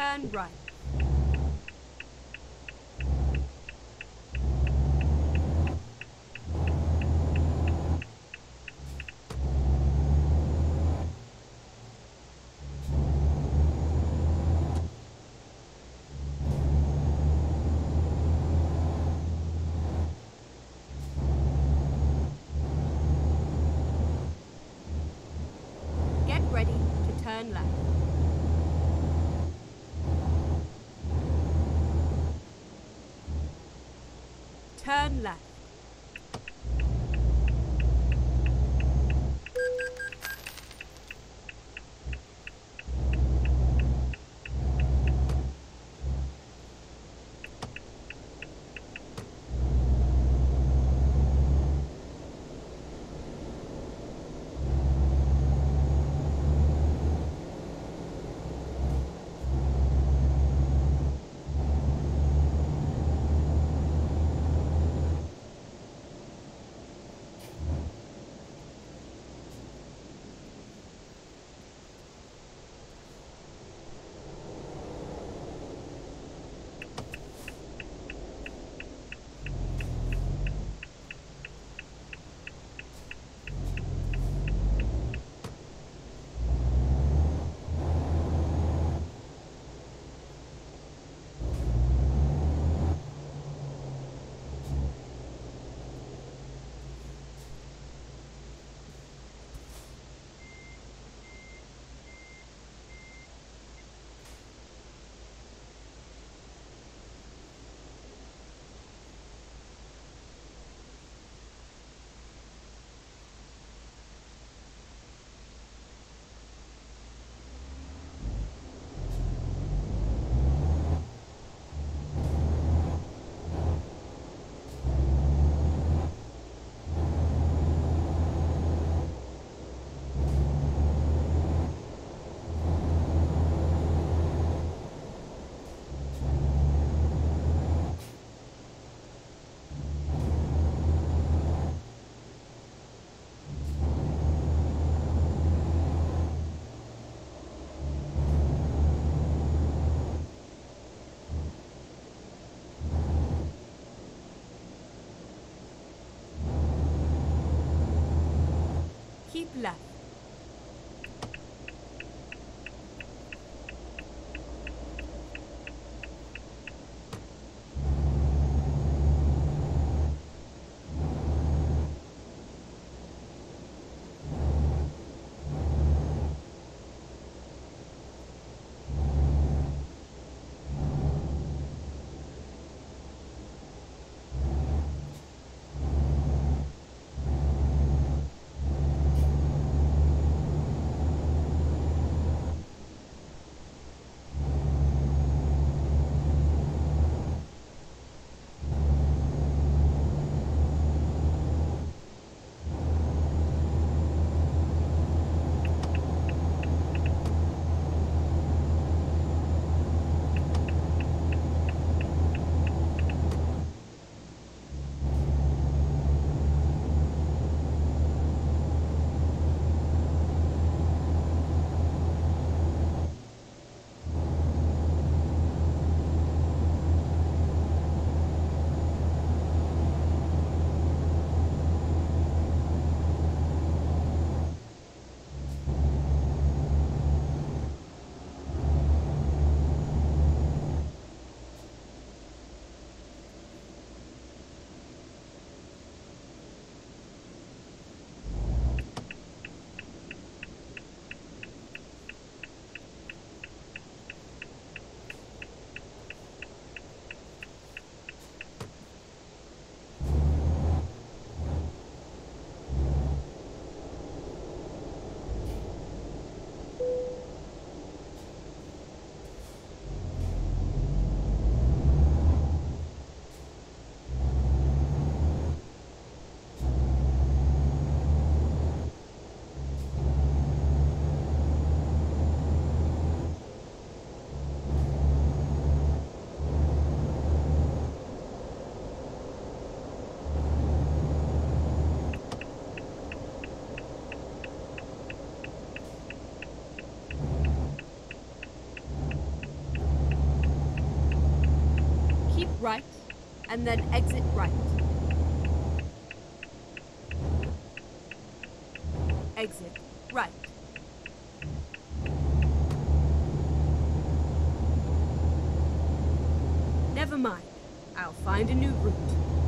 Turn right. Get ready to turn left. Turn left. Keep and then exit right. Exit right. Never mind. I'll find a new route.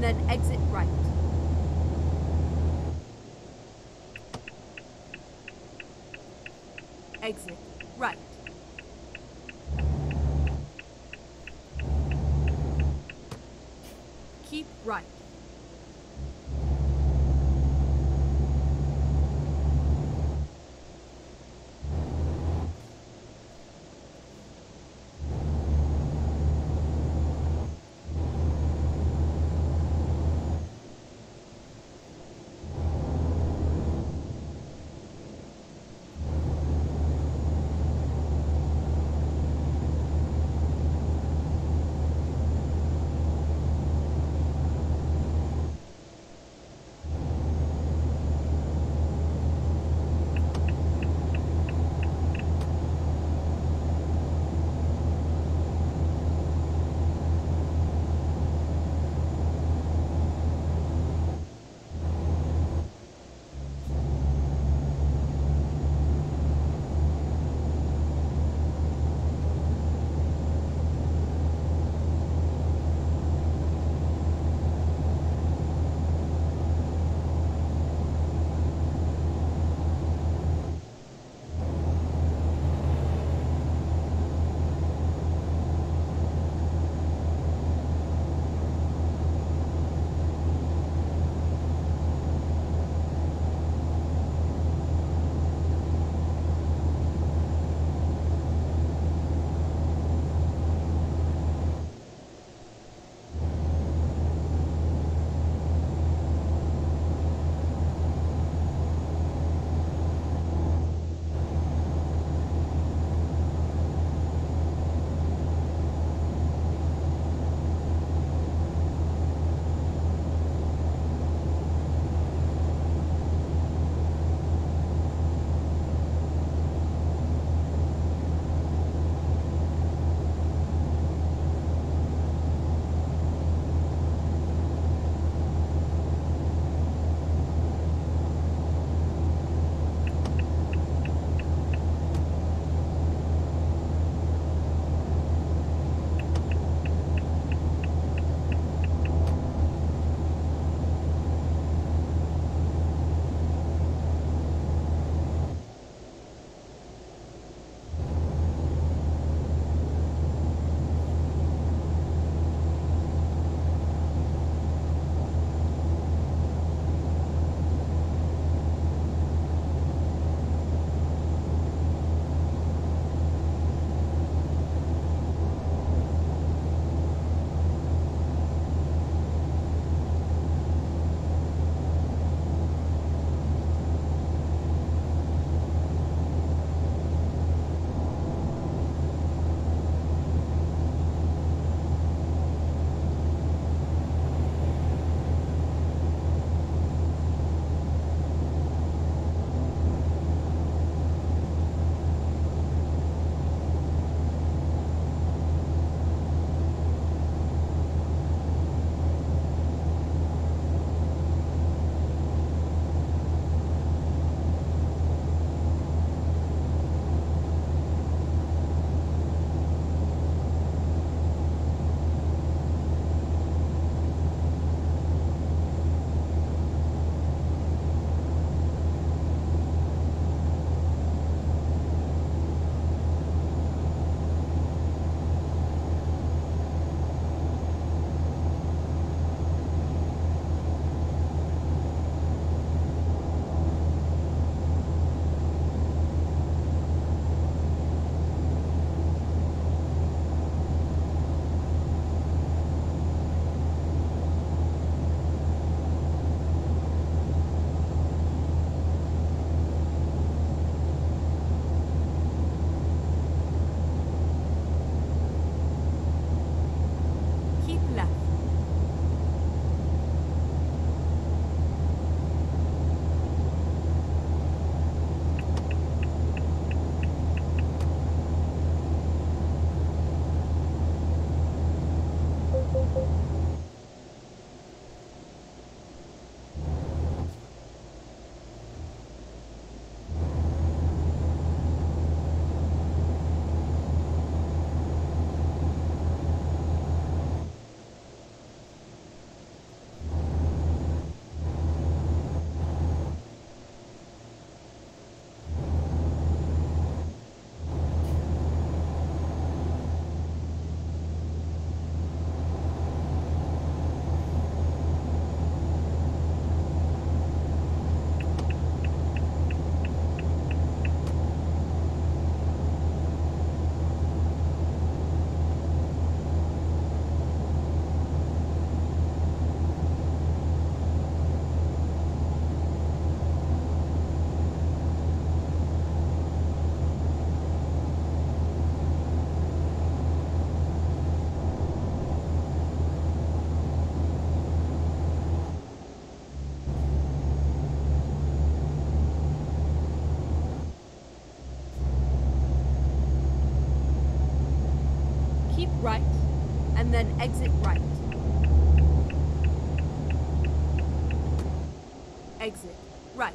And then exit right. Exit and then exit right. Exit right.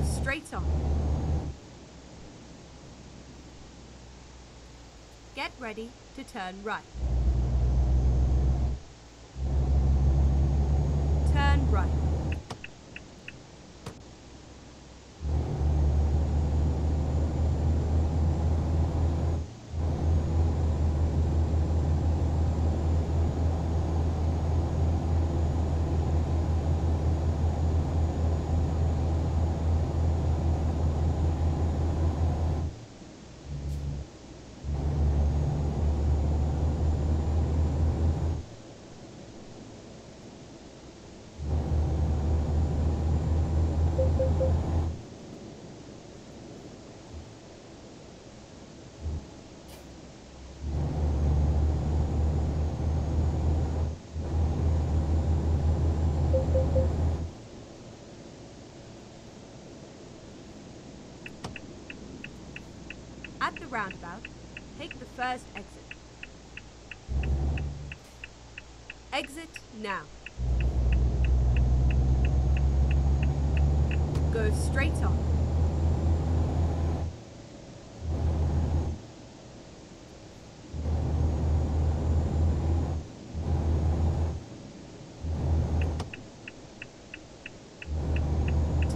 Go straight on. Get ready to turn right. Roundabout, take the first exit. Exit now. Go straight on.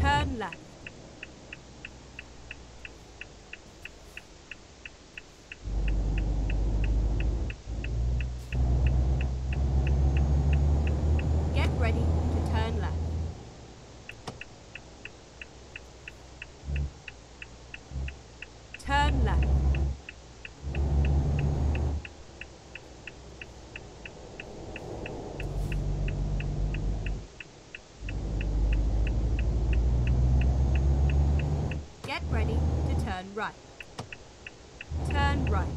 Turn left. Get ready to turn left. Turn left. Get ready to turn right. Turn right.